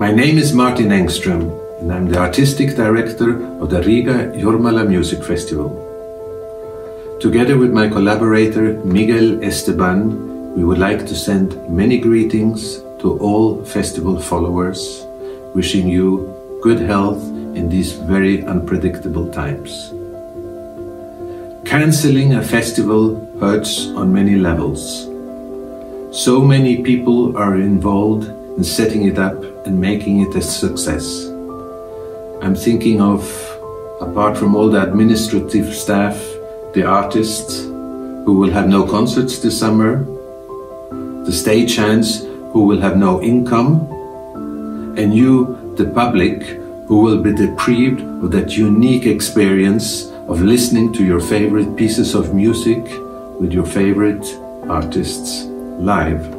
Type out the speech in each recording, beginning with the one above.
My name is Martin Engström, and I'm the artistic director of the Riga Jurmala Music Festival. Together with my collaborator Miguel Esteban, we would like to send many greetings to all festival followers, wishing you good health in these very unpredictable times. Canceling a festival hurts on many levels. So many people are involved in setting it up and making it a success. I'm thinking of, apart from all the administrative staff, the artists who will have no concerts this summer, the stagehands who will have no income, and you, the public, who will be deprived of that unique experience of listening to your favorite pieces of music with your favorite artists live.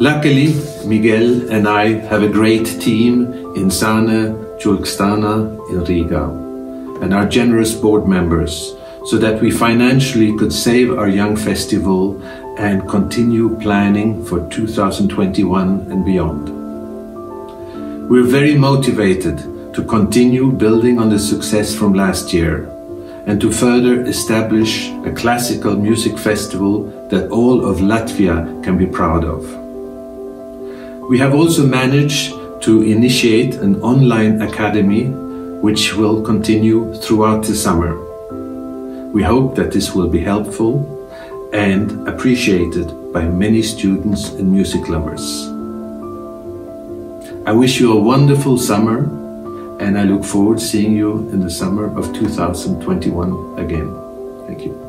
Luckily, Miguel and I have a great team in Zane Čulkstēna in Riga and our generous board members so that we financially could save our young festival and continue planning for 2021 and beyond. We're very motivated to continue building on the success from last year and to further establish a classical music festival that all of Latvia can be proud of. We have also managed to initiate an online academy which will continue throughout the summer. We hope that this will be helpful and appreciated by many students and music lovers. I wish you a wonderful summer and I look forward to seeing you in the summer of 2021 again. Thank you.